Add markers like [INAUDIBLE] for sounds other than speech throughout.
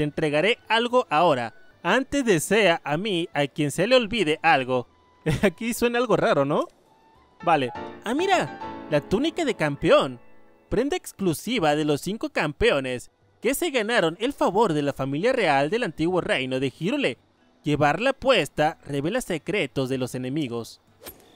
te entregaré algo ahora. Antes desea a mí, a quien se le olvide algo. [LAUGHS] Aquí suena algo raro, ¿no? Vale. Ah, mira, la túnica de campeón. Prenda exclusiva de los cinco campeones que se ganaron el favor de la familia real del antiguo reino de Hyrule. Llevarla puesta revela secretos de los enemigos.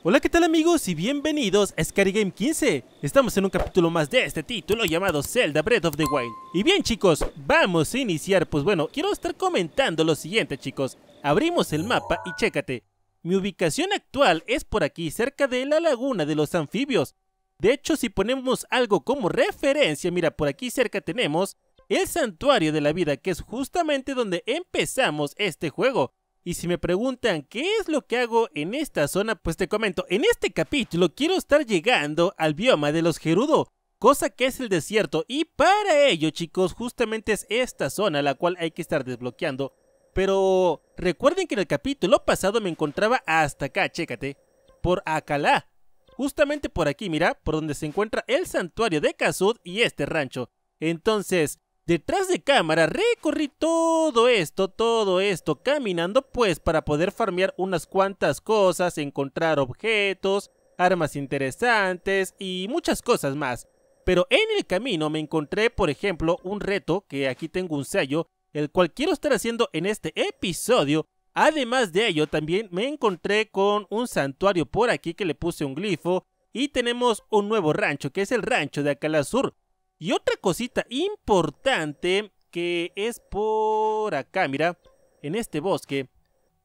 Hola, ¿qué tal amigos? Y bienvenidos a Scary Game 15. Estamos en un capítulo más de este título llamado Zelda Breath of the Wild. Y bien chicos, vamos a iniciar. Pues bueno, quiero estar comentando lo siguiente chicos. Abrimos el mapa y chécate. Mi ubicación actual es por aquí, cerca de la laguna de los anfibios. De hecho, si ponemos algo como referencia, mira, por aquí cerca tenemos el santuario de la vida, que es justamente donde empezamos este juego. Y si me preguntan qué es lo que hago en esta zona, pues te comento, en este capítulo quiero estar llegando al bioma de los Gerudo, cosa que es el desierto, y para ello chicos, justamente es esta zona la cual hay que estar desbloqueando. Pero recuerden que en el capítulo pasado me encontraba hasta acá, chécate, por Acalá. Justamente por aquí, mira, por donde se encuentra el santuario de Kazud y este rancho. Entonces, Detrás de cámara recorrí todo esto, todo esto, caminando pues para poder farmear unas cuantas cosas, encontrar objetos, armas interesantes y muchas cosas más. Pero en el camino me encontré, por ejemplo, un reto, que aquí tengo un sello, el cual quiero estar haciendo en este episodio. Además de ello, también me encontré con un santuario por aquí que le puse un glifo. Y tenemos un nuevo rancho, que es el rancho de Sur. Y otra cosita importante que es por acá, mira, en este bosque.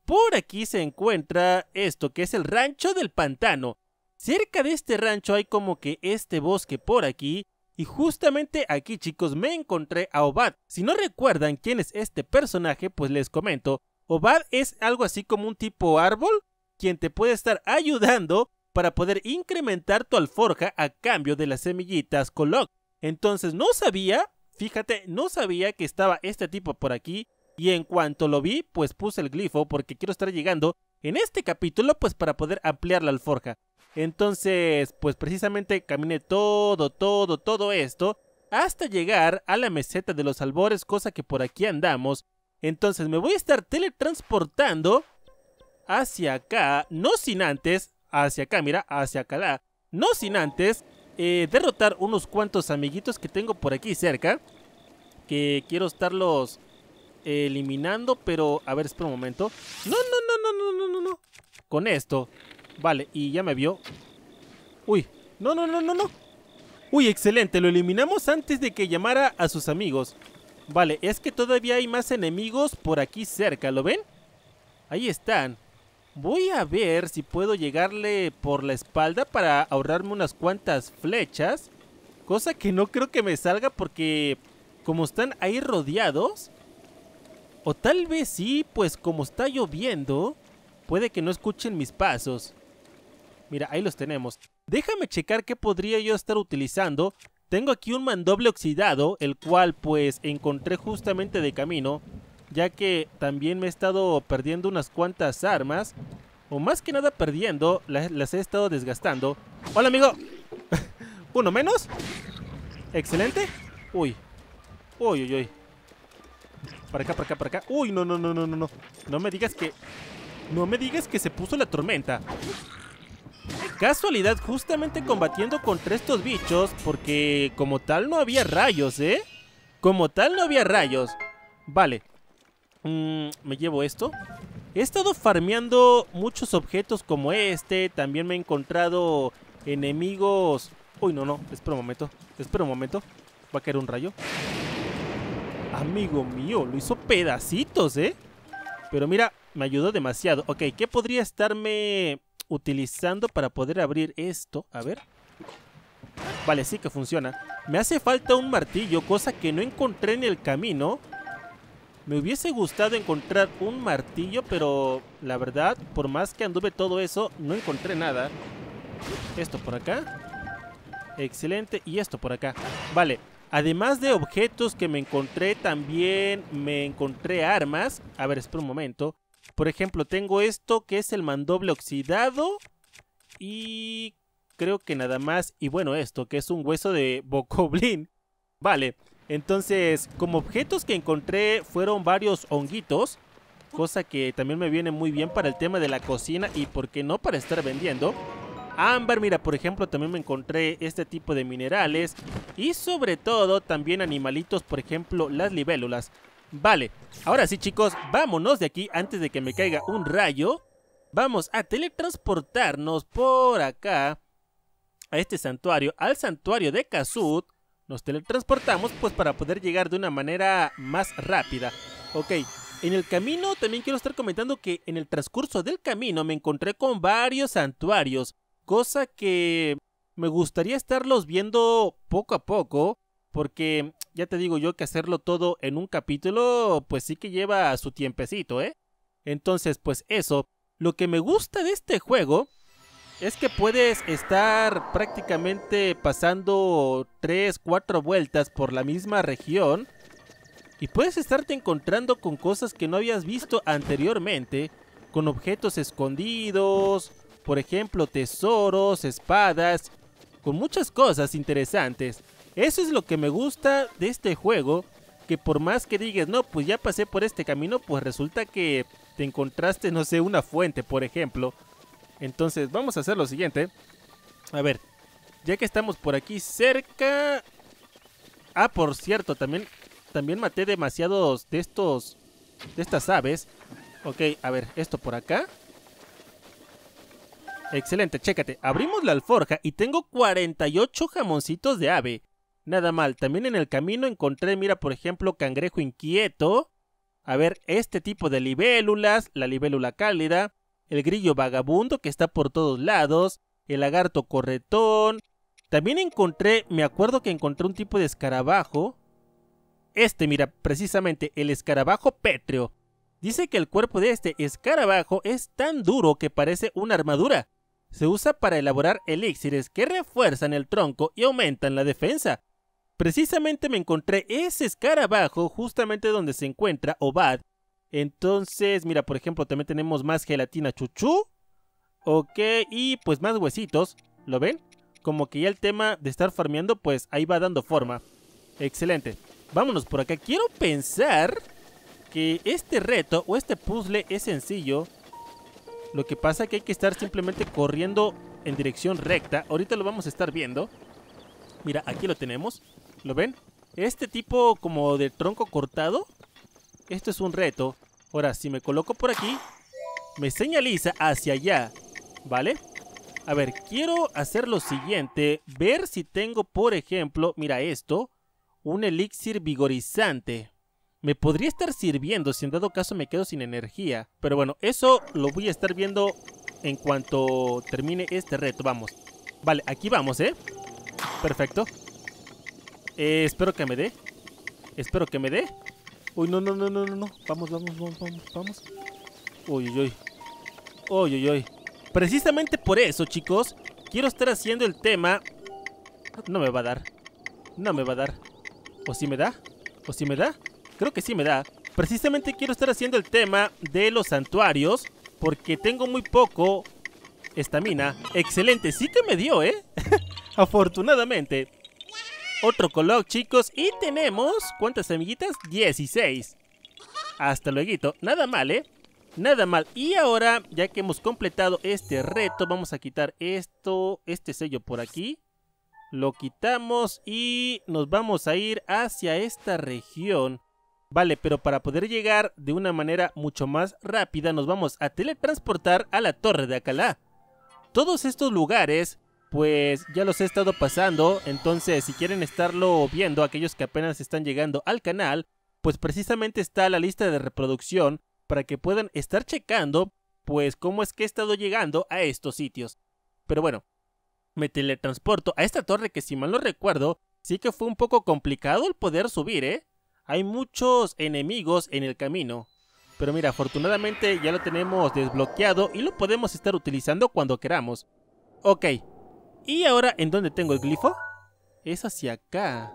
Por aquí se encuentra esto, que es el rancho del pantano. Cerca de este rancho hay como que este bosque por aquí. Y justamente aquí, chicos, me encontré a Obad. Si no recuerdan quién es este personaje, pues les comento. Obad es algo así como un tipo árbol, quien te puede estar ayudando para poder incrementar tu alforja a cambio de las semillitas Colok. Entonces no sabía, fíjate, no sabía que estaba este tipo por aquí. Y en cuanto lo vi, pues puse el glifo porque quiero estar llegando en este capítulo pues para poder ampliar la alforja. Entonces, pues precisamente caminé todo, todo, todo esto hasta llegar a la meseta de los albores, cosa que por aquí andamos. Entonces me voy a estar teletransportando hacia acá, no sin antes, hacia acá, mira, hacia acá, no sin antes eh, derrotar unos cuantos amiguitos que tengo por aquí cerca. Que quiero estarlos eliminando, pero... A ver, espera un momento. No, no, no, no, no, no, no, no. Con esto. Vale, y ya me vio. Uy, no, no, no, no, no. Uy, excelente, lo eliminamos antes de que llamara a sus amigos. Vale, es que todavía hay más enemigos por aquí cerca, ¿lo ven? Ahí están. Voy a ver si puedo llegarle por la espalda para ahorrarme unas cuantas flechas. Cosa que no creo que me salga porque como están ahí rodeados. O tal vez sí, pues como está lloviendo, puede que no escuchen mis pasos. Mira, ahí los tenemos. Déjame checar qué podría yo estar utilizando. Tengo aquí un mandoble oxidado, el cual pues encontré justamente de camino ya que también me he estado perdiendo unas cuantas armas, o más que nada perdiendo, las, he estado desgastando. ¡Hola, amigo! [LAUGHS] ¿Uno menos? Excelente. Uy. Uy, uy, uy. Para acá, para acá, para acá. Uy, no, no, no, no, no, no. No me digas que... No me digas que se puso la tormenta. Casualidad, justamente combatiendo contra estos bichos, porque como tal no había rayos, ¿eh? Como tal no había rayos. Vale, Mm, me llevo esto. He estado farmeando muchos objetos como este. También me he encontrado enemigos... Uy, no, no. Espera un momento. Espera un momento. Va a caer un rayo. Amigo mío, lo hizo pedacitos, ¿eh? Pero mira, me ayudó demasiado. Ok, ¿qué podría estarme utilizando para poder abrir esto? A ver. Vale, sí que funciona. Me hace falta un martillo, cosa que no encontré en el camino. Me hubiese gustado encontrar un martillo, pero la verdad, por más que anduve todo eso, no encontré nada. Esto por acá. Excelente. Y esto por acá. Vale. Además de objetos que me encontré, también me encontré armas. A ver, espera un momento. Por ejemplo, tengo esto que es el mandoble oxidado. Y creo que nada más. Y bueno, esto que es un hueso de bocoblin. Vale. Entonces, como objetos que encontré fueron varios honguitos, cosa que también me viene muy bien para el tema de la cocina y por qué no para estar vendiendo. Ámbar, mira, por ejemplo, también me encontré este tipo de minerales y sobre todo también animalitos, por ejemplo, las libélulas. Vale, ahora sí chicos, vámonos de aquí antes de que me caiga un rayo. Vamos a teletransportarnos por acá a este santuario, al santuario de Kazut nos teletransportamos pues para poder llegar de una manera más rápida. Ok, en el camino también quiero estar comentando que en el transcurso del camino me encontré con varios santuarios, cosa que me gustaría estarlos viendo poco a poco, porque ya te digo yo que hacerlo todo en un capítulo pues sí que lleva su tiempecito, ¿eh? Entonces pues eso, lo que me gusta de este juego es que puedes estar prácticamente pasando 3, 4 vueltas por la misma región y puedes estarte encontrando con cosas que no habías visto anteriormente, con objetos escondidos, por ejemplo tesoros, espadas, con muchas cosas interesantes. Eso es lo que me gusta de este juego, que por más que digas, no, pues ya pasé por este camino, pues resulta que te encontraste, no sé, una fuente, por ejemplo, entonces vamos a hacer lo siguiente. A ver, ya que estamos por aquí cerca... Ah, por cierto, también, también maté demasiados de estos... De estas aves. Ok, a ver, esto por acá. Excelente, chécate. Abrimos la alforja y tengo 48 jamoncitos de ave. Nada mal. También en el camino encontré, mira, por ejemplo, cangrejo inquieto. A ver, este tipo de libélulas, la libélula cálida, el grillo vagabundo que está por todos lados, el lagarto corretón. También encontré, me acuerdo que encontré un tipo de escarabajo. Este, mira, precisamente el escarabajo pétreo. Dice que el cuerpo de este escarabajo es tan duro que parece una armadura. Se usa para elaborar elixires que refuerzan el tronco y aumentan la defensa. Precisamente me encontré ese escarabajo justamente donde se encuentra Obad entonces, mira, por ejemplo, también tenemos más gelatina chuchú. Ok, y pues más huesitos. ¿Lo ven? Como que ya el tema de estar farmeando, pues ahí va dando forma. Excelente. Vámonos por acá. Quiero pensar que este reto o este puzzle es sencillo. Lo que pasa es que hay que estar simplemente corriendo en dirección recta. Ahorita lo vamos a estar viendo. Mira, aquí lo tenemos. ¿Lo ven? Este tipo como de tronco cortado esto es un reto. Ahora, si me coloco por aquí, me señaliza hacia allá, ¿vale? A ver, quiero hacer lo siguiente, ver si tengo, por ejemplo, mira esto, un elixir vigorizante. Me podría estar sirviendo si en dado caso me quedo sin energía. Pero bueno, eso lo voy a estar viendo en cuanto termine este reto. Vamos. Vale, aquí vamos, ¿eh? Perfecto. Eh, espero que me dé. Espero que me dé. Uy, no, no, no, no, no, no. Vamos, vamos, vamos, vamos, vamos. Uy, uy, uy. Uy, uy, uy. Precisamente por eso, chicos, quiero estar haciendo el tema... No me va a dar. No me va a dar. ¿O si me da? ¿O si me da? Creo que sí me da. Precisamente quiero estar haciendo el tema de los santuarios porque tengo muy poco estamina. Excelente, sí que me dio, ¿eh? [LAUGHS] Afortunadamente. Otro color, chicos. Y tenemos... ¿Cuántas semillitas? 16. Hasta luego. Nada mal, ¿eh? Nada mal. Y ahora, ya que hemos completado este reto, vamos a quitar esto, este sello por aquí. Lo quitamos y nos vamos a ir hacia esta región. Vale, pero para poder llegar de una manera mucho más rápida nos vamos a teletransportar a la Torre de Acalá. Todos estos lugares pues ya los he estado pasando, entonces si quieren estarlo viendo, aquellos que apenas están llegando al canal, pues precisamente está la lista de reproducción para que puedan estar checando, pues cómo es que he estado llegando a estos sitios. Pero bueno, me teletransporto a esta torre que si mal no recuerdo, sí que fue un poco complicado el poder subir, ¿eh? Hay muchos enemigos en el camino. Pero mira, afortunadamente ya lo tenemos desbloqueado y lo podemos estar utilizando cuando queramos. Ok, y ahora, ¿en dónde tengo el glifo? Es hacia acá.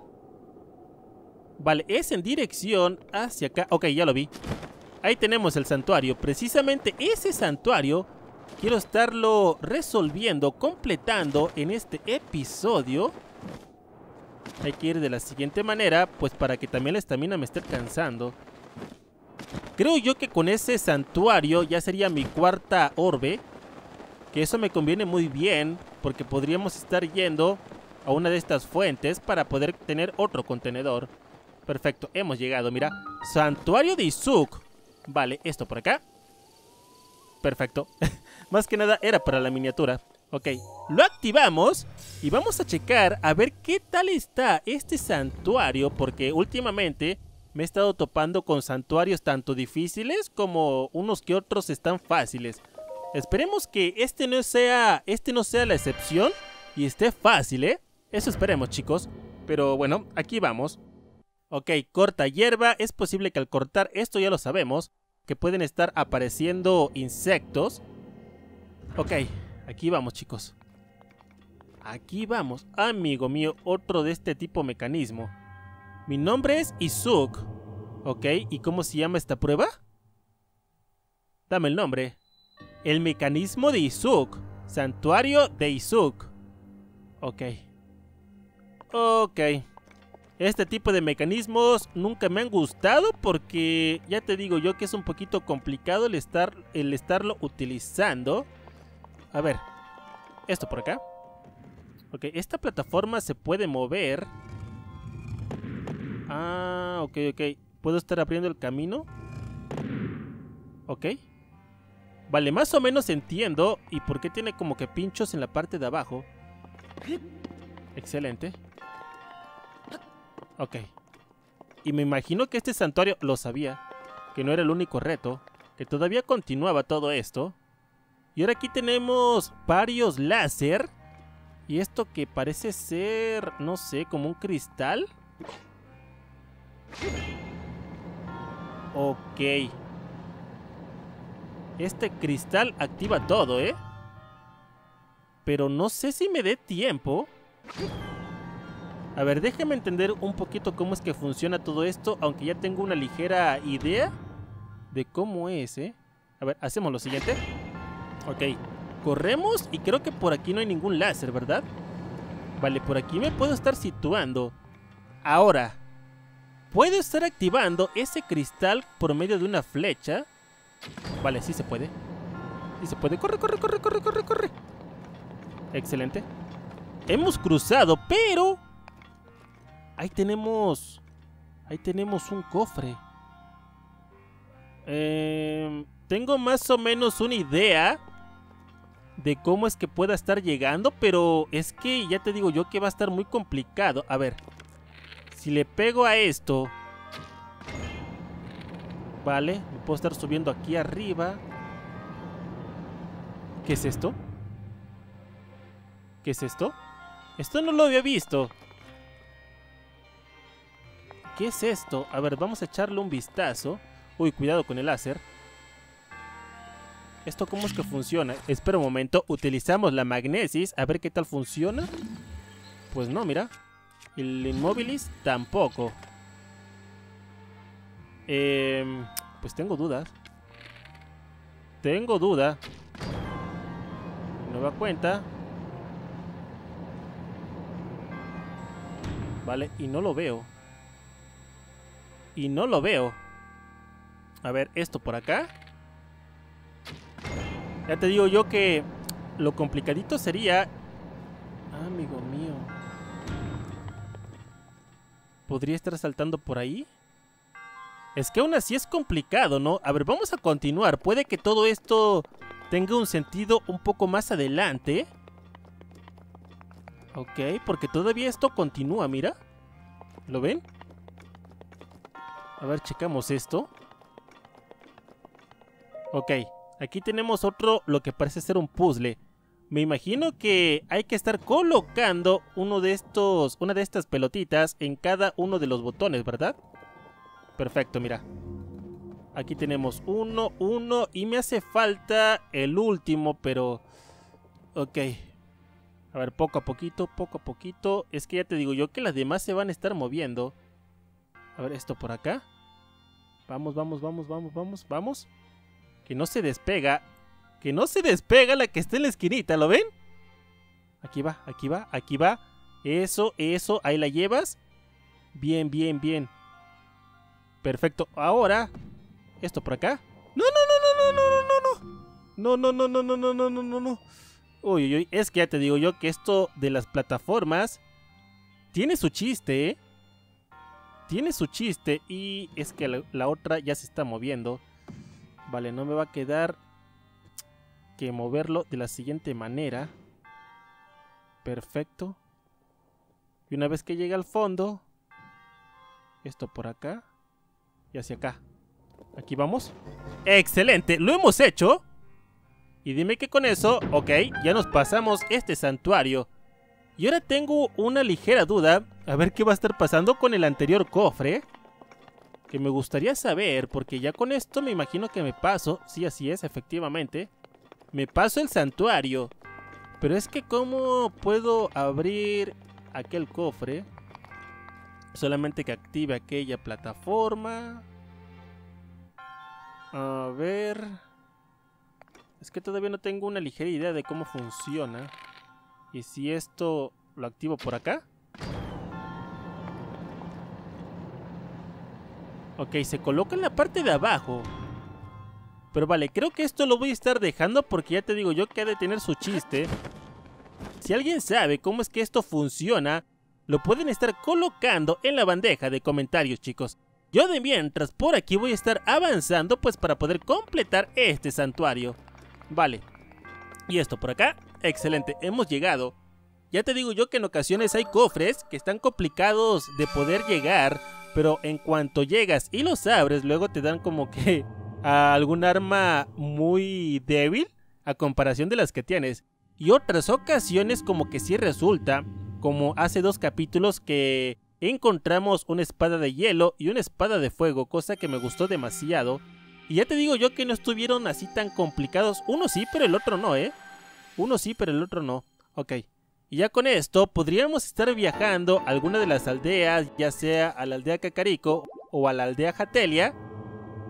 Vale, es en dirección hacia acá. Ok, ya lo vi. Ahí tenemos el santuario. Precisamente ese santuario quiero estarlo resolviendo, completando en este episodio. Hay que ir de la siguiente manera, pues para que también la estamina me esté cansando. Creo yo que con ese santuario ya sería mi cuarta orbe. Que eso me conviene muy bien, porque podríamos estar yendo a una de estas fuentes para poder tener otro contenedor. Perfecto, hemos llegado, mira. Santuario de Izuk. Vale, esto por acá. Perfecto. [LAUGHS] Más que nada era para la miniatura. Ok, lo activamos y vamos a checar a ver qué tal está este santuario porque últimamente me he estado topando con santuarios tanto difíciles como unos que otros están fáciles. Esperemos que este no sea, este no sea la excepción y esté fácil, ¿eh? Eso esperemos, chicos. Pero bueno, aquí vamos. Ok, corta hierba. Es posible que al cortar esto ya lo sabemos, que pueden estar apareciendo insectos. Ok, aquí vamos, chicos. Aquí vamos. Amigo mío, otro de este tipo mecanismo. Mi nombre es Izuk. Ok, ¿y cómo se llama esta prueba? Dame el nombre. El mecanismo de Izuk. Santuario de Izuk. Ok. Ok. Este tipo de mecanismos nunca me han gustado porque ya te digo yo que es un poquito complicado el, estar, el estarlo utilizando. A ver, esto por acá. Ok, esta plataforma se puede mover. Ah, ok, ok. ¿Puedo estar abriendo el camino? Ok. Vale, más o menos entiendo. ¿Y por qué tiene como que pinchos en la parte de abajo? Excelente. Ok. Y me imagino que este santuario lo sabía. Que no era el único reto. Que todavía continuaba todo esto. Y ahora aquí tenemos varios láser. Y esto que parece ser, no sé, como un cristal. Ok. Este cristal activa todo, ¿eh? Pero no sé si me dé tiempo. A ver, déjeme entender un poquito cómo es que funciona todo esto, aunque ya tengo una ligera idea de cómo es, ¿eh? A ver, hacemos lo siguiente. Ok, corremos y creo que por aquí no hay ningún láser, ¿verdad? Vale, por aquí me puedo estar situando. Ahora, puedo estar activando ese cristal por medio de una flecha. Vale, sí se puede. Sí se puede. Corre, corre, corre, corre, corre, corre. Excelente. Hemos cruzado, pero... Ahí tenemos... Ahí tenemos un cofre. Eh, tengo más o menos una idea de cómo es que pueda estar llegando, pero es que ya te digo yo que va a estar muy complicado. A ver, si le pego a esto... Vale, me puedo estar subiendo aquí arriba. ¿Qué es esto? ¿Qué es esto? Esto no lo había visto. ¿Qué es esto? A ver, vamos a echarle un vistazo. Uy, cuidado con el láser. ¿Esto cómo es que funciona? Espera un momento, utilizamos la magnesis, a ver qué tal funciona. Pues no, mira. El Immobilis tampoco. Eh, pues tengo dudas. Tengo duda. Nueva cuenta. Vale, y no lo veo. Y no lo veo. A ver, esto por acá. Ya te digo yo que lo complicadito sería... Amigo mío. ¿Podría estar saltando por ahí? Es que aún así es complicado, ¿no? A ver, vamos a continuar. Puede que todo esto tenga un sentido un poco más adelante. Ok, porque todavía esto continúa, mira. ¿Lo ven? A ver, checamos esto. Ok, aquí tenemos otro, lo que parece ser un puzzle. Me imagino que hay que estar colocando uno de estos, una de estas pelotitas en cada uno de los botones, ¿verdad? Perfecto, mira. Aquí tenemos uno, uno y me hace falta el último, pero... Ok, a ver, poco a poquito, poco a poquito. Es que ya te digo yo que las demás se van a estar moviendo. A ver, esto por acá. Vamos, vamos, vamos, vamos, vamos, vamos. Que no se despega. Que no se despega la que está en la esquinita, ¿lo ven? Aquí va, aquí va, aquí va. Eso, eso, ahí la llevas. Bien, bien, bien. Perfecto. Ahora, esto por acá. No, no, no, no, no, no, no, no. No, no, no, no, no, no, no, no, no, no. Uy, uy, uy. Es que ya te digo yo que esto de las plataformas tiene su chiste, ¿eh? Tiene su chiste y es que la, la otra ya se está moviendo. Vale, no me va a quedar que moverlo de la siguiente manera. Perfecto. Y una vez que llegue al fondo, esto por acá y hacia acá. Aquí vamos. ¡Excelente! ¡Lo hemos hecho! Y dime que con eso, ok, ya nos pasamos este santuario. Y ahora tengo una ligera duda, a ver qué va a estar pasando con el anterior cofre. Que me gustaría saber, porque ya con esto me imagino que me paso, sí así es, efectivamente. Me paso el santuario. Pero es que cómo puedo abrir aquel cofre. Solamente que active aquella plataforma. A ver... Es que todavía no tengo una ligera idea de cómo funciona. Y si esto lo activo por acá. Ok, se coloca en la parte de abajo. Pero vale, creo que esto lo voy a estar dejando porque ya te digo yo que ha de tener su chiste. Si alguien sabe cómo es que esto funciona, lo pueden estar colocando en la bandeja de comentarios, chicos. Yo de mientras por aquí voy a estar avanzando pues para poder completar este santuario. Vale. Y esto por acá, excelente, hemos llegado. Ya te digo yo que en ocasiones hay cofres que están complicados de poder llegar, pero en cuanto llegas y los abres, luego te dan como que [LAUGHS] algún arma muy débil a comparación de las que tienes. Y otras ocasiones como que sí resulta, como hace dos capítulos que encontramos una espada de hielo y una espada de fuego, cosa que me gustó demasiado. Y ya te digo yo que no estuvieron así tan complicados. Uno sí, pero el otro no, ¿eh? Uno sí, pero el otro no. Ok. Y ya con esto podríamos estar viajando a alguna de las aldeas, ya sea a la aldea Cacarico o a la aldea Jatelia,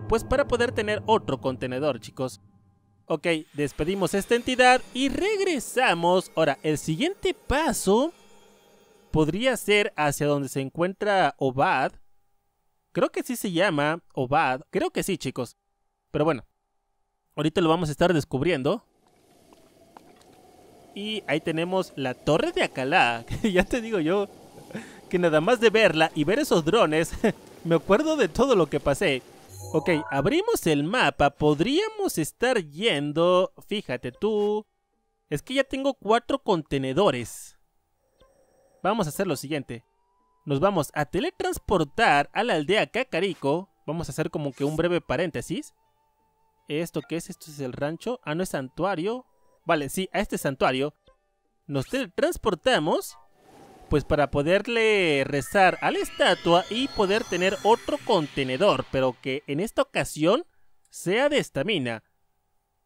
pues para poder tener otro contenedor, chicos. Ok, despedimos esta entidad y regresamos. Ahora, el siguiente paso podría ser hacia donde se encuentra Obad. Creo que sí se llama Obad. Creo que sí, chicos. Pero bueno, ahorita lo vamos a estar descubriendo. Y ahí tenemos la torre de Acalá. [LAUGHS] ya te digo yo que nada más de verla y ver esos drones, [LAUGHS] me acuerdo de todo lo que pasé. Ok, abrimos el mapa. Podríamos estar yendo... Fíjate tú. Es que ya tengo cuatro contenedores. Vamos a hacer lo siguiente. Nos vamos a teletransportar a la aldea Cacarico. Vamos a hacer como que un breve paréntesis. ¿Esto qué es? ¿Esto es el rancho? Ah, no es santuario. Vale, sí, a este santuario. Nos teletransportamos pues para poderle rezar a la estatua y poder tener otro contenedor, pero que en esta ocasión sea de estamina.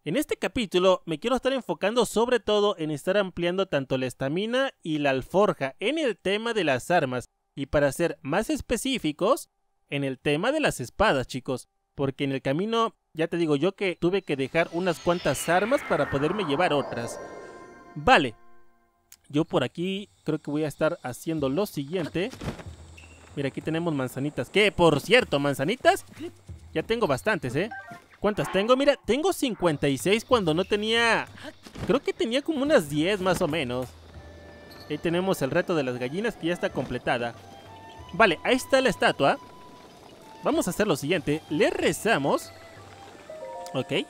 En este capítulo me quiero estar enfocando sobre todo en estar ampliando tanto la estamina y la alforja en el tema de las armas y para ser más específicos en el tema de las espadas chicos, porque en el camino ya te digo yo que tuve que dejar unas cuantas armas para poderme llevar otras. Vale, yo por aquí creo que voy a estar haciendo lo siguiente. Mira, aquí tenemos manzanitas. ¿Qué? Por cierto, manzanitas. Ya tengo bastantes, ¿eh? ¿Cuántas tengo? Mira, tengo 56 cuando no tenía... Creo que tenía como unas 10 más o menos. Ahí tenemos el reto de las gallinas que ya está completada. Vale, ahí está la estatua. Vamos a hacer lo siguiente. Le rezamos. Ok.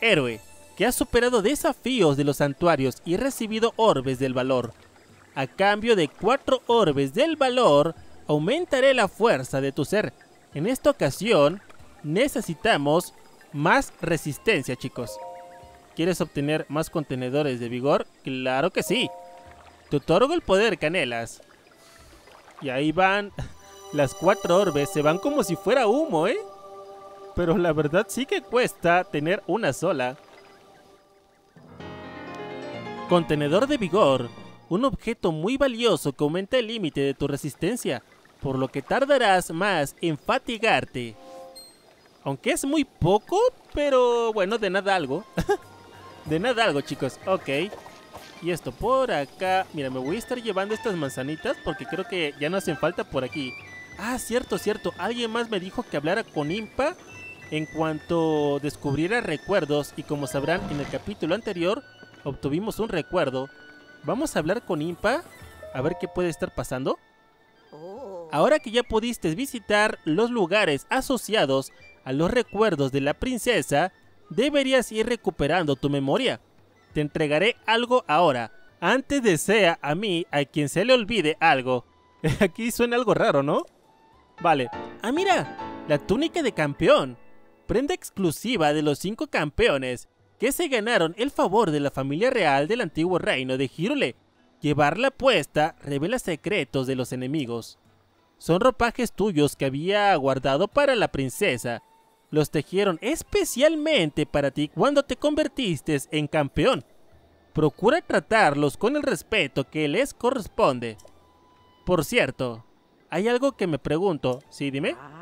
Héroe que ha superado desafíos de los santuarios y recibido orbes del valor. A cambio de cuatro orbes del valor, aumentaré la fuerza de tu ser. En esta ocasión, necesitamos más resistencia, chicos. ¿Quieres obtener más contenedores de vigor? Claro que sí. Te otorgo el poder, Canelas. Y ahí van [LAUGHS] las cuatro orbes. Se van como si fuera humo, ¿eh? Pero la verdad sí que cuesta tener una sola. Contenedor de vigor. Un objeto muy valioso que aumenta el límite de tu resistencia, por lo que tardarás más en fatigarte. Aunque es muy poco, pero bueno, de nada algo. [LAUGHS] de nada algo, chicos. Ok. Y esto por acá. Mira, me voy a estar llevando estas manzanitas porque creo que ya no hacen falta por aquí. Ah, cierto, cierto. Alguien más me dijo que hablara con Impa en cuanto descubriera recuerdos y como sabrán en el capítulo anterior obtuvimos un recuerdo. Vamos a hablar con Impa a ver qué puede estar pasando. Oh. Ahora que ya pudiste visitar los lugares asociados a los recuerdos de la princesa, deberías ir recuperando tu memoria. Te entregaré algo ahora, antes de sea a mí a quien se le olvide algo. [LAUGHS] Aquí suena algo raro, ¿no? Vale. Ah, mira, la túnica de campeón. Prenda exclusiva de los cinco campeones que se ganaron el favor de la familia real del antiguo reino de Hyrule. Llevarla puesta revela secretos de los enemigos. Son ropajes tuyos que había guardado para la princesa. Los tejieron especialmente para ti cuando te convertiste en campeón. Procura tratarlos con el respeto que les corresponde. Por cierto, hay algo que me pregunto. ¿Sí, dime? Ah.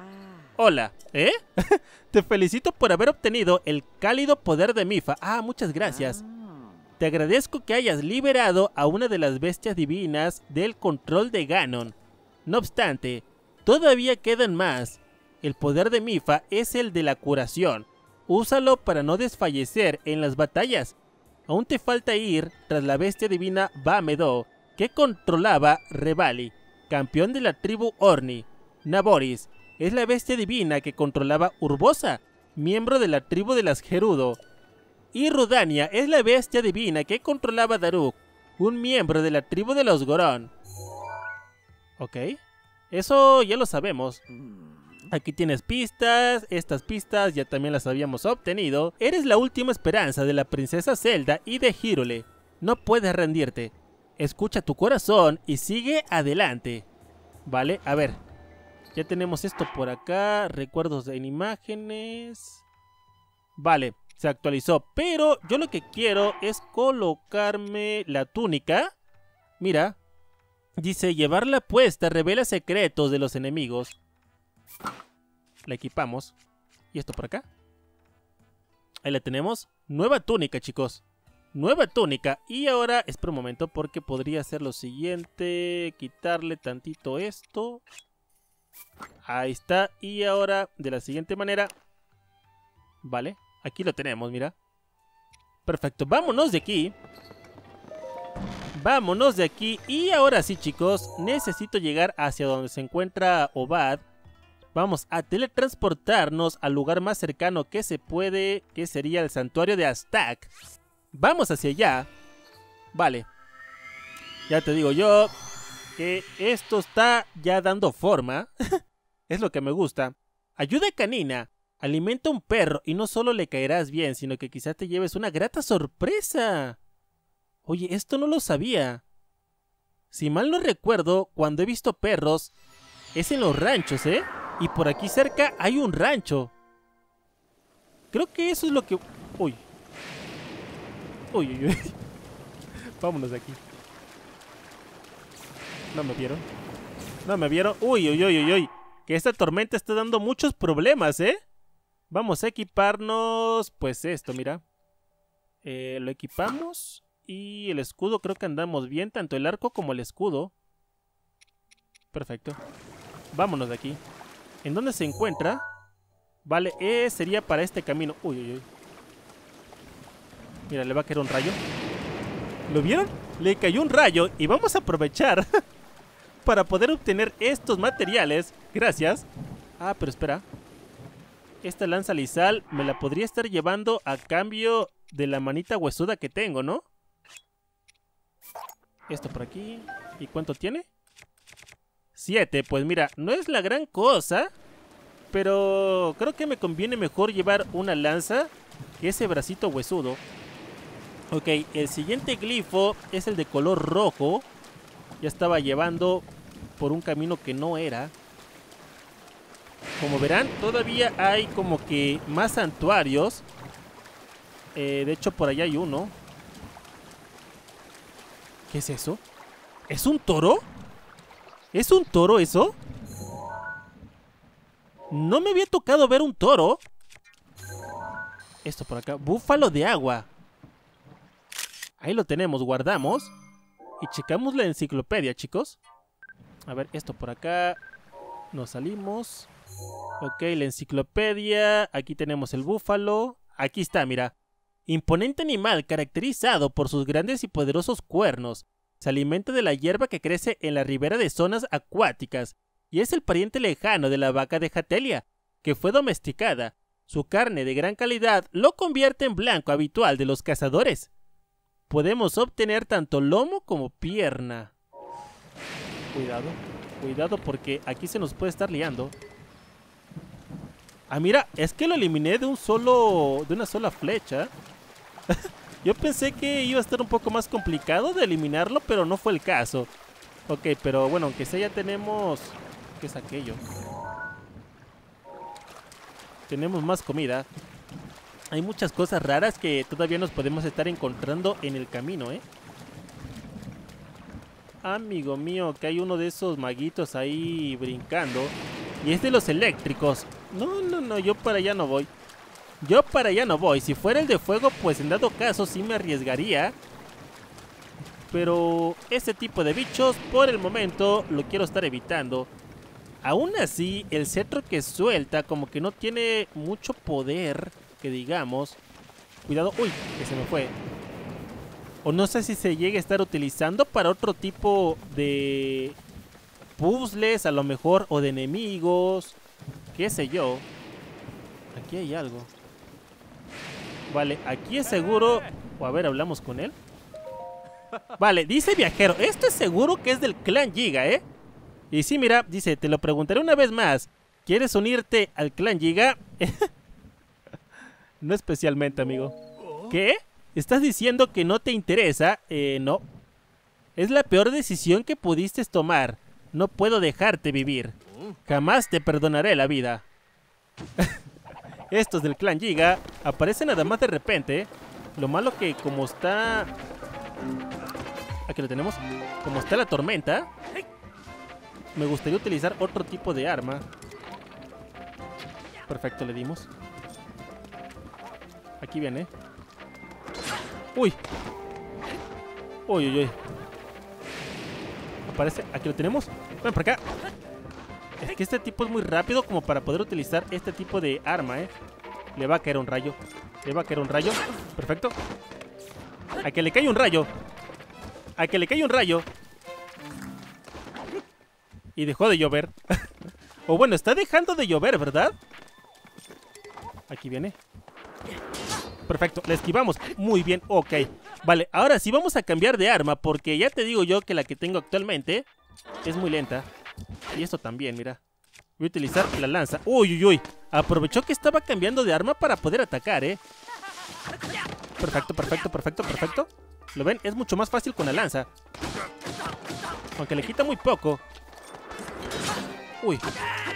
Hola, ¿eh? [LAUGHS] Te felicito por haber obtenido el cálido poder de Mifa. Ah, muchas gracias. Ah. Te agradezco que hayas liberado a una de las bestias divinas del control de Ganon. No obstante, todavía quedan más. El poder de Mifa es el de la curación. Úsalo para no desfallecer en las batallas. Aún te falta ir tras la bestia divina Bamedo, que controlaba Revali, campeón de la tribu Orni. Naboris es la bestia divina que controlaba Urbosa, miembro de la tribu de las Gerudo. Y Rudania es la bestia divina que controlaba Daruk, un miembro de la tribu de los Gorón. Ok, eso ya lo sabemos. Aquí tienes pistas, estas pistas ya también las habíamos obtenido. Eres la última esperanza de la princesa Zelda y de Hyrule. No puedes rendirte. Escucha tu corazón y sigue adelante. Vale, a ver. Ya tenemos esto por acá. Recuerdos en imágenes. Vale, se actualizó. Pero yo lo que quiero es colocarme la túnica. Mira. Dice, llevarla puesta revela secretos de los enemigos. La equipamos. ¿Y esto por acá? Ahí la tenemos. Nueva túnica, chicos. Nueva túnica. Y ahora, espera un momento porque podría ser lo siguiente. Quitarle tantito esto. Ahí está. Y ahora, de la siguiente manera. Vale. Aquí lo tenemos, mira. Perfecto. Vámonos de aquí. Vámonos de aquí. Y ahora sí, chicos. Necesito llegar hacia donde se encuentra Obad. Vamos a teletransportarnos al lugar más cercano que se puede, que sería el santuario de Aztak. Vamos hacia allá. Vale. Ya te digo yo que esto está ya dando forma. [LAUGHS] es lo que me gusta. Ayuda canina. Alimenta un perro y no solo le caerás bien, sino que quizás te lleves una grata sorpresa. Oye, esto no lo sabía. Si mal no recuerdo, cuando he visto perros, es en los ranchos, ¿eh? Y por aquí cerca hay un rancho. Creo que eso es lo que... Uy. Uy, uy, uy. [LAUGHS] Vámonos de aquí. No me vieron. No me vieron. Uy, uy, uy, uy, uy. Que esta tormenta está dando muchos problemas, ¿eh? Vamos a equiparnos... Pues esto, mira. Eh, lo equipamos. Y el escudo creo que andamos bien. Tanto el arco como el escudo. Perfecto. Vámonos de aquí. ¿En dónde se encuentra? Vale, eh, sería para este camino. Uy, uy, uy. Mira, le va a caer un rayo. ¿Lo vieron? Le cayó un rayo y vamos a aprovechar [LAUGHS] para poder obtener estos materiales. Gracias. Ah, pero espera. Esta lanza lisal me la podría estar llevando a cambio de la manita huesuda que tengo, ¿no? Esto por aquí. ¿Y cuánto tiene? 7, pues mira, no es la gran cosa, pero creo que me conviene mejor llevar una lanza que ese bracito huesudo. Ok, el siguiente glifo es el de color rojo. Ya estaba llevando por un camino que no era. Como verán, todavía hay como que más santuarios. Eh, de hecho, por allá hay uno. ¿Qué es eso? ¿Es un toro? ¿Es un toro eso? No me había tocado ver un toro. Esto por acá. Búfalo de agua. Ahí lo tenemos, guardamos. Y checamos la enciclopedia, chicos. A ver, esto por acá. Nos salimos. Ok, la enciclopedia. Aquí tenemos el búfalo. Aquí está, mira. Imponente animal caracterizado por sus grandes y poderosos cuernos. Se alimenta de la hierba que crece en la ribera de zonas acuáticas y es el pariente lejano de la vaca de Jatelia, que fue domesticada. Su carne de gran calidad lo convierte en blanco habitual de los cazadores. Podemos obtener tanto lomo como pierna. Cuidado, cuidado porque aquí se nos puede estar liando. Ah, mira, es que lo eliminé de un solo. de una sola flecha. [LAUGHS] Yo pensé que iba a estar un poco más complicado de eliminarlo, pero no fue el caso. Ok, pero bueno, aunque sea ya tenemos... ¿Qué es aquello? Tenemos más comida. Hay muchas cosas raras que todavía nos podemos estar encontrando en el camino, ¿eh? Amigo mío, que hay uno de esos maguitos ahí brincando. Y es de los eléctricos. No, no, no, yo para allá no voy. Yo para allá no voy. Si fuera el de fuego, pues en dado caso sí me arriesgaría. Pero este tipo de bichos, por el momento, lo quiero estar evitando. Aún así, el cetro que suelta como que no tiene mucho poder, que digamos. Cuidado, uy, que se me fue. O no sé si se llegue a estar utilizando para otro tipo de puzzles, a lo mejor, o de enemigos. Qué sé yo. Aquí hay algo. Vale, aquí es seguro... O a ver, hablamos con él. Vale, dice viajero, esto es seguro que es del clan Giga, ¿eh? Y sí, mira, dice, te lo preguntaré una vez más. ¿Quieres unirte al clan Giga? [LAUGHS] no especialmente, amigo. ¿Qué? ¿Estás diciendo que no te interesa? Eh, no. Es la peor decisión que pudiste tomar. No puedo dejarte vivir. Jamás te perdonaré la vida. [LAUGHS] Estos del clan Giga aparecen nada más de repente. Lo malo que como está... Aquí lo tenemos. Como está la tormenta, me gustaría utilizar otro tipo de arma. Perfecto, le dimos. Aquí viene. ¡Uy! ¡Uy, uy, uy! Aparece. Aquí lo tenemos. Ven para acá. Es que este tipo es muy rápido como para poder utilizar este tipo de arma, ¿eh? Le va a caer un rayo. Le va a caer un rayo. Perfecto. A que le cae un rayo. A que le cae un rayo. Y dejó de llover. [LAUGHS] o bueno, está dejando de llover, ¿verdad? Aquí viene. Perfecto, le esquivamos. Muy bien, ok. Vale, ahora sí vamos a cambiar de arma porque ya te digo yo que la que tengo actualmente es muy lenta. Y esto también, mira. Voy a utilizar la lanza. Uy, uy, uy. Aprovechó que estaba cambiando de arma para poder atacar, ¿eh? Perfecto, perfecto, perfecto, perfecto. ¿Lo ven? Es mucho más fácil con la lanza. Aunque le quita muy poco. Uy,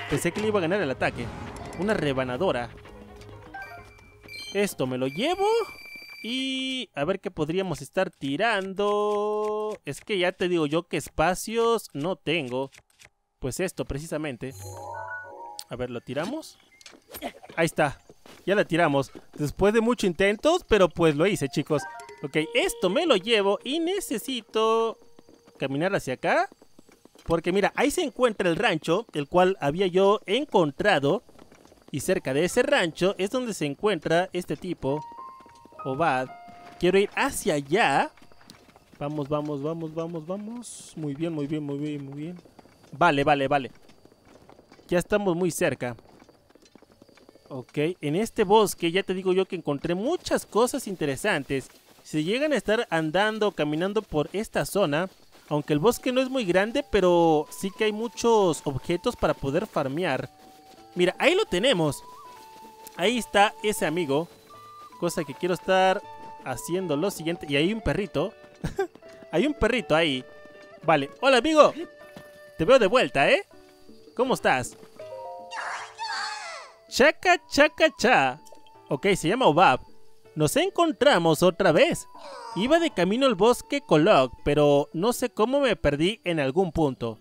pensé que le iba a ganar el ataque. Una rebanadora. Esto me lo llevo. Y a ver qué podríamos estar tirando. Es que ya te digo yo que espacios no tengo. Pues esto, precisamente. A ver, ¿lo tiramos? Ahí está. Ya la tiramos. Después de muchos intentos, pero pues lo hice, chicos. Ok, esto me lo llevo y necesito caminar hacia acá. Porque mira, ahí se encuentra el rancho, el cual había yo encontrado. Y cerca de ese rancho es donde se encuentra este tipo, Obad. Quiero ir hacia allá. Vamos, vamos, vamos, vamos, vamos. Muy bien, muy bien, muy bien, muy bien. Vale, vale, vale. Ya estamos muy cerca. Ok, en este bosque ya te digo yo que encontré muchas cosas interesantes. Si llegan a estar andando, caminando por esta zona, aunque el bosque no es muy grande, pero sí que hay muchos objetos para poder farmear. Mira, ahí lo tenemos. Ahí está ese amigo. Cosa que quiero estar haciendo lo siguiente. Y hay un perrito. [LAUGHS] hay un perrito ahí. Vale, hola amigo. Te veo de vuelta, ¿eh? ¿Cómo estás? Chaca, chaca, cha. Ok, se llama Obab. Nos encontramos otra vez. Iba de camino al bosque Kolok, pero no sé cómo me perdí en algún punto.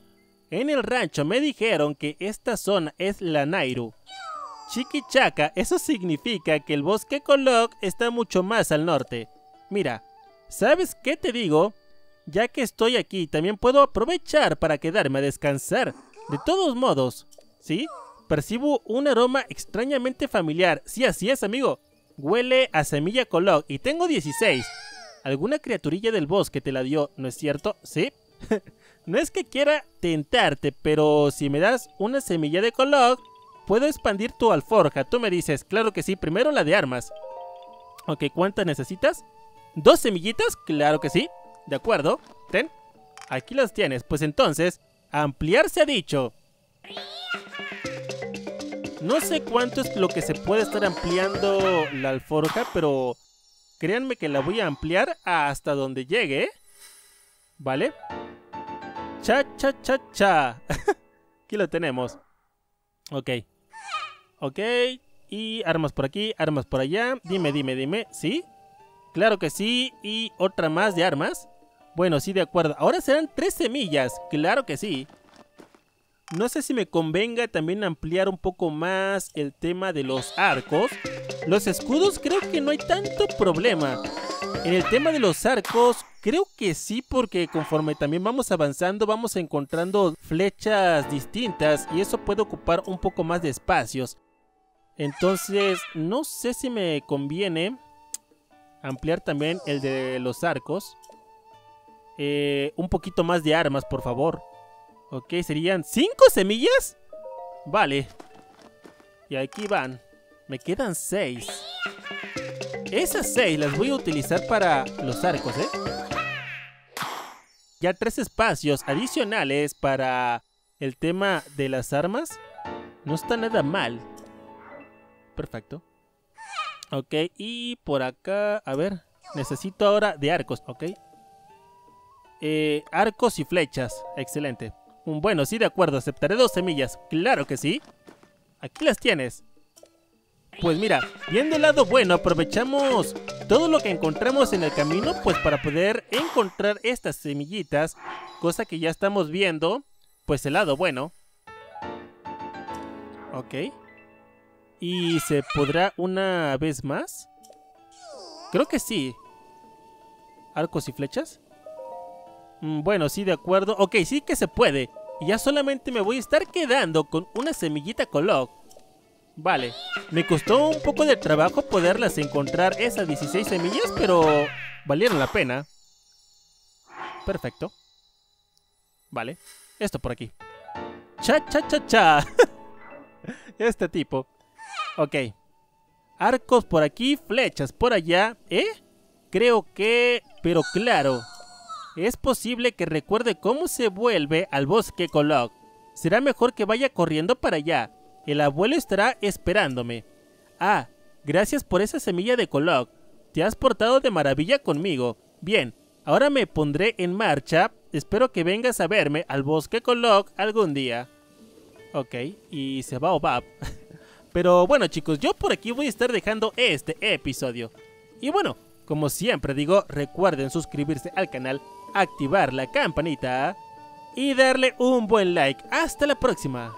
En el rancho me dijeron que esta zona es la Nairu. Chiquichaca, eso significa que el bosque Kolok está mucho más al norte. Mira, ¿Sabes qué te digo? Ya que estoy aquí, también puedo aprovechar para quedarme a descansar. De todos modos, ¿sí? Percibo un aroma extrañamente familiar. Sí, así es, amigo. Huele a semilla colog y tengo 16. Alguna criaturilla del bosque te la dio, ¿no es cierto? ¿Sí? [LAUGHS] no es que quiera tentarte, pero si me das una semilla de colog, puedo expandir tu alforja. Tú me dices, claro que sí, primero la de armas. Ok, ¿cuántas necesitas? ¿Dos semillitas? Claro que sí. De acuerdo. Ten. Aquí las tienes. Pues entonces, ampliar se ha dicho. No sé cuánto es lo que se puede estar ampliando la alforja, pero créanme que la voy a ampliar hasta donde llegue. ¿Vale? Cha, cha, cha, cha. [LAUGHS] aquí lo tenemos. Ok. Ok. Y armas por aquí, armas por allá. Dime, dime, dime. ¿Sí? Claro que sí. Y otra más de armas. Bueno, sí, de acuerdo. Ahora serán tres semillas. Claro que sí. No sé si me convenga también ampliar un poco más el tema de los arcos. Los escudos creo que no hay tanto problema. En el tema de los arcos, creo que sí, porque conforme también vamos avanzando, vamos encontrando flechas distintas y eso puede ocupar un poco más de espacios. Entonces, no sé si me conviene ampliar también el de los arcos. Eh, un poquito más de armas, por favor. Ok, serían cinco semillas. Vale. Y aquí van. Me quedan seis. Esas seis las voy a utilizar para los arcos, ¿eh? Ya tres espacios adicionales para el tema de las armas. No está nada mal. Perfecto. Ok, y por acá, a ver, necesito ahora de arcos, ok. Eh, arcos y flechas, excelente. Bueno, sí, de acuerdo, aceptaré dos semillas, claro que sí. Aquí las tienes. Pues mira, viendo el lado bueno, aprovechamos todo lo que encontramos en el camino, pues para poder encontrar estas semillitas, cosa que ya estamos viendo, pues el lado bueno. Ok. ¿Y se podrá una vez más? Creo que sí. ¿Arcos y flechas? Mm, bueno, sí, de acuerdo. Ok, sí que se puede. Y ya solamente me voy a estar quedando con una semillita colog. Vale, me costó un poco de trabajo poderlas encontrar esas 16 semillas, pero valieron la pena. Perfecto. Vale, esto por aquí. Cha, cha, cha, cha. [LAUGHS] este tipo. Ok. Arcos por aquí, flechas por allá. ¿Eh? Creo que... Pero claro. Es posible que recuerde cómo se vuelve al bosque Colog. Será mejor que vaya corriendo para allá. El abuelo estará esperándome. Ah, gracias por esa semilla de Colog. Te has portado de maravilla conmigo. Bien, ahora me pondré en marcha. Espero que vengas a verme al bosque Colog algún día. Ok, y se va Obab. [LAUGHS] Pero bueno chicos, yo por aquí voy a estar dejando este episodio. Y bueno, como siempre digo, recuerden suscribirse al canal, activar la campanita y darle un buen like. Hasta la próxima.